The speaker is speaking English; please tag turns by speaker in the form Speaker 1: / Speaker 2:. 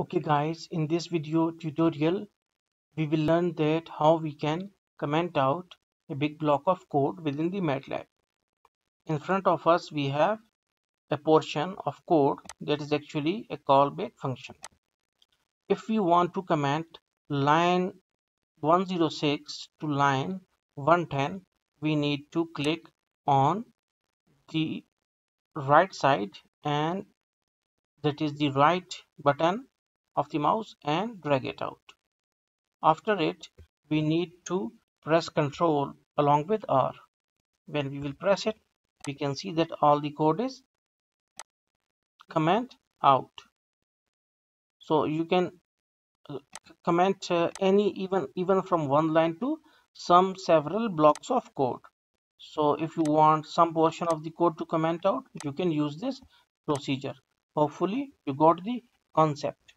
Speaker 1: Okay guys, in this video tutorial, we will learn that how we can comment out a big block of code within the MATLAB. In front of us, we have a portion of code that is actually a callback function. If we want to comment line 106 to line 110, we need to click on the right side and that is the right button of the mouse and drag it out. After it, we need to press Ctrl along with R. When we will press it, we can see that all the code is comment out. So you can uh, comment uh, any even even from one line to some several blocks of code. So if you want some portion of the code to comment out, you can use this procedure. Hopefully you got the concept.